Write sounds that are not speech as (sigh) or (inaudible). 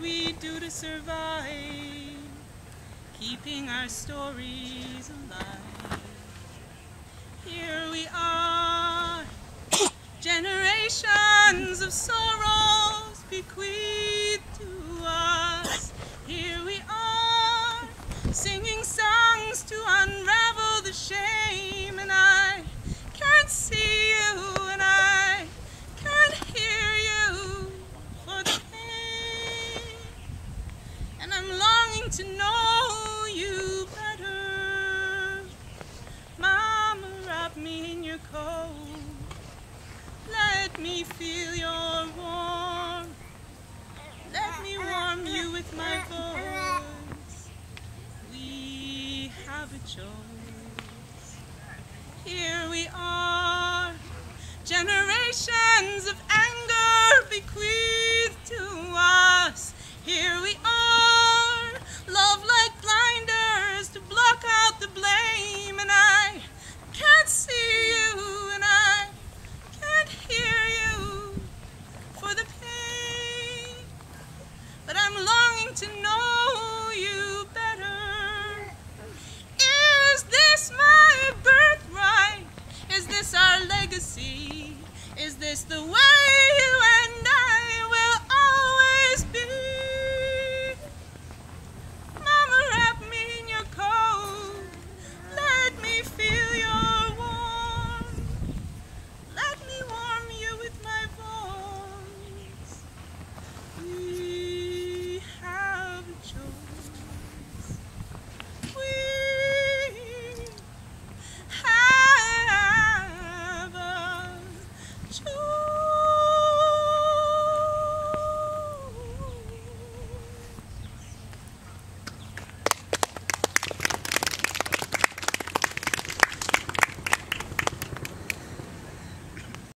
We do to survive, keeping our stories alive. Here we are, (coughs) generations of sorrows bequeathed to know you better. Mama, wrap me in your coat. Let me feel your warmth. Let me warm you with my voice. We have a choice. Here we are, generations of to know you better. Is this my birthright? Is this our legacy? Is this the way you